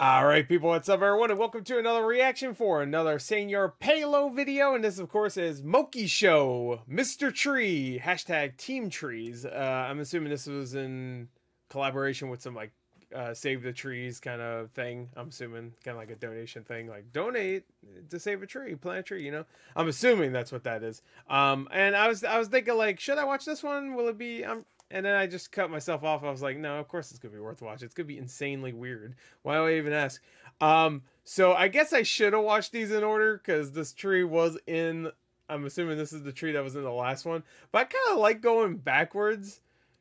All right, people, what's up, everyone, and welcome to another reaction for another Senor Pelo video. And this, of course, is Mokey Show, Mr. Tree, hashtag Team Trees. Uh, I'm assuming this was in collaboration with some like uh, Save the Trees kind of thing. I'm assuming kind of like a donation thing, like donate to save a tree, plant a tree. You know, I'm assuming that's what that is. Um, and I was I was thinking like, should I watch this one? Will it be? Um, and then I just cut myself off. I was like, no, of course it's gonna be worth watching. It's gonna be insanely weird. Why do I even ask? Um, so I guess I should have watched these in order because this tree was in. I'm assuming this is the tree that was in the last one. But I kind of like going backwards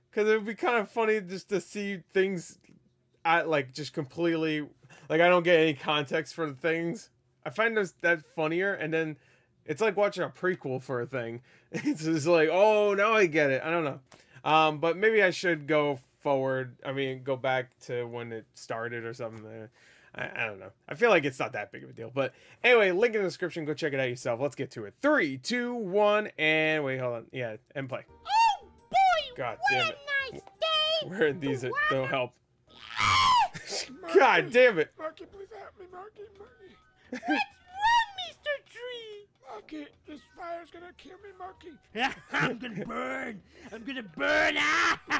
because it would be kind of funny just to see things, at like just completely like I don't get any context for the things. I find those that funnier, and then it's like watching a prequel for a thing. It's just like, oh, now I get it. I don't know. Um, but maybe I should go forward. I mean, go back to when it started or something. I, I don't know. I feel like it's not that big of a deal. But anyway, link in the description. Go check it out yourself. Let's get to it. Three, two, one, and wait, hold on. Yeah, and play. Oh boy! God what damn it. a nice day! Where are these to don't help. Marky, God damn it. Marky, please help me, Marky, Marky. What's wrong, Mr. Tree? Marky, this fire's gonna kill me, Marky. I'm gonna burn! I'm gonna burn! Ah! no!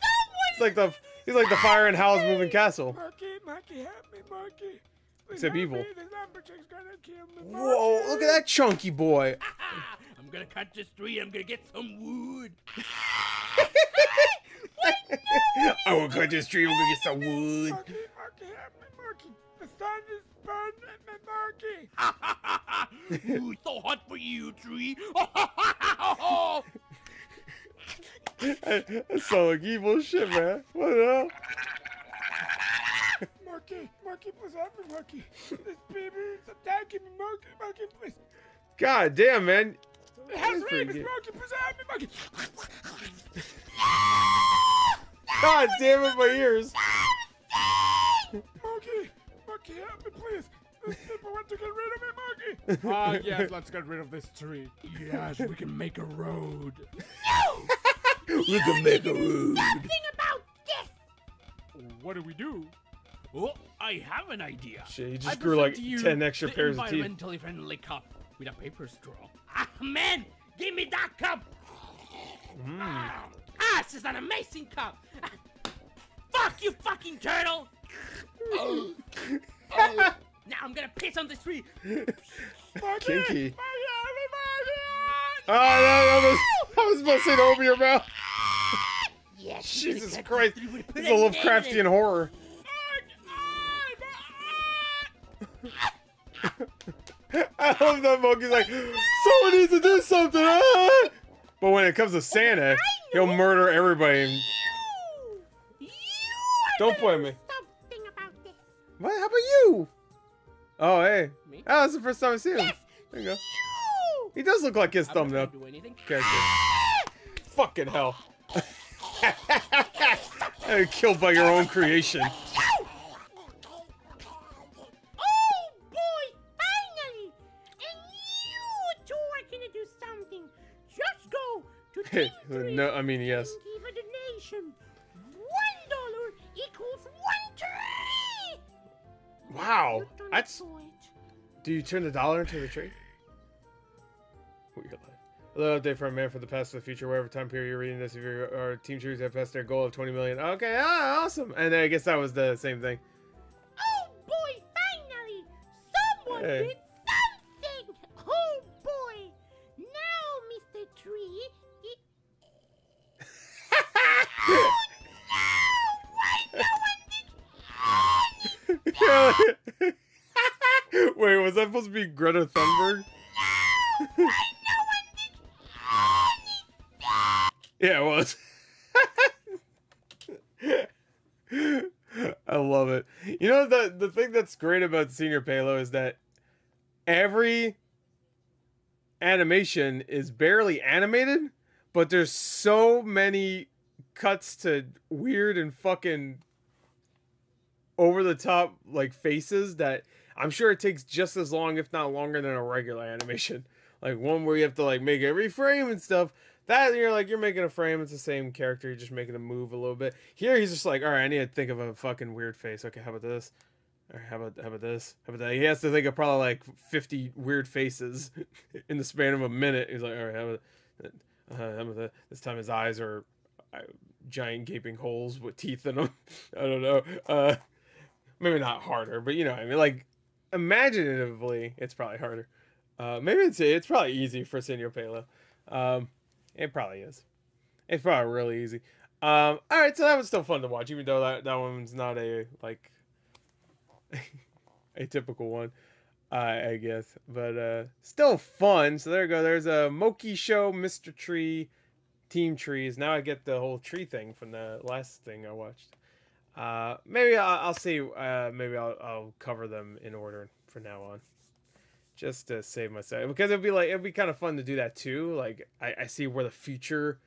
Someone! It's like the he's like the fire in Howl's Moving Castle. Monkey, Monkey, help me, Monkey. Please Except evil. Me. The lumberjack's gonna kill me, Whoa, look at that chunky boy. I'm gonna cut this tree. I'm gonna get some wood. I will cut this tree. I'm gonna get some wood. Marky, Marky, help me, Marky. The sun is burning me, Marky. Ooh, it's so hot for you, tree. That sounds like evil shit, man. What the hell? Marky, Marky, please help me, Marky. This baby is attacking me, Marky, Marky, please. God damn, man. It has rabies, good. Please help me, Marky. God damn it, my ears. These want to get rid of me, Marky. Ah, yes, let's get rid of this tree. Yes, we can make a road. No! we can make a road. Something about this. What do we do? Oh, I have an idea. Shit, he I just grew like you 10 extra the pairs of teeth. environmentally friendly cup with a paper straw. Ah, man, give me that cup. Mm. Ah, this is an amazing cup. Ah, fuck you, fucking turtle. Oh. Oh. Now I'm gonna piss on the tree. Marky, Kinky. Marky, help me, Marky. Oh, no, I was, I was about to say to open your mouth. Yes, Jesus I'm gonna cut Christ. this tree with- put This a is a Lovecraftian it. horror. I love that monkey's like, someone needs to do something. ah!" But when it comes to Santa, he'll murder everybody. And... You, you Don't point me. About this. What? How about you? Oh, hey. Me? Oh, that's the first time I see him. Yes, There you go. you. He does look like his I'm thumbnail do anything. character. Ah! Fucking hell. You're killed by your own creation. Oh boy, finally! And you two are gonna do something. Just go to Hey, Team no, I mean, yes. Wow. That's. do. You turn the dollar into the tree? Weird life. Hello, update from man for the past to the future. Whatever time period you're reading this, if your our team trees have passed their goal of 20 million. Okay, ah, awesome. And I guess that was the same thing. Oh boy, finally! Someone Hey. did Wait, was that supposed to be Greta Thunberg? No! Yeah, it was. I love it. You know the the thing that's great about Senor Pelo is that every animation is barely animated, but there's so many cuts to weird and fucking over the top like faces that I'm sure it takes just as long, if not longer, than a regular animation. Like one where you have to like make every frame and stuff. That you're like you're making a frame. It's the same character. You're just making a move a little bit. Here he's just like, all right, I need to think of a fucking weird face. Okay, how about this? Or how about how about this? How about that? He has to think of probably like 50 weird faces in the span of a minute. He's like, all right, how about, uh, how about that? This time his eyes are uh, giant gaping holes with teeth in them. I don't know. Uh, maybe not harder, but you know, I mean, like imaginatively, it's probably harder. Uh, maybe it's it's probably easy for Senor Pelo. Um, it probably is. It's probably really easy. Um, all right, so that was still fun to watch, even though that that one's not a like a typical one, I guess, but uh, still fun. So there you go. There's a Mokey Show, Mr. Tree, Team Trees. Now I get the whole tree thing from the last thing I watched. Uh, maybe I'll, I'll see. Uh, maybe I'll, I'll cover them in order from now on just to save myself because it'd be like it'd be kind of fun to do that too like I, I see where the future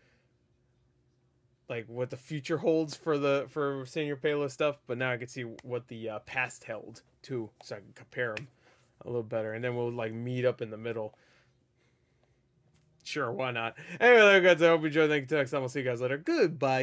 like what the future holds for the for Senor Pelo stuff but now i can see what the uh, past held too so i can compare them a little better and then we'll like meet up in the middle. Sure why not? Anyway guys. I hope you enjoyed. Thank you next time i'll see you guys later. Goodbye